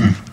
Mm.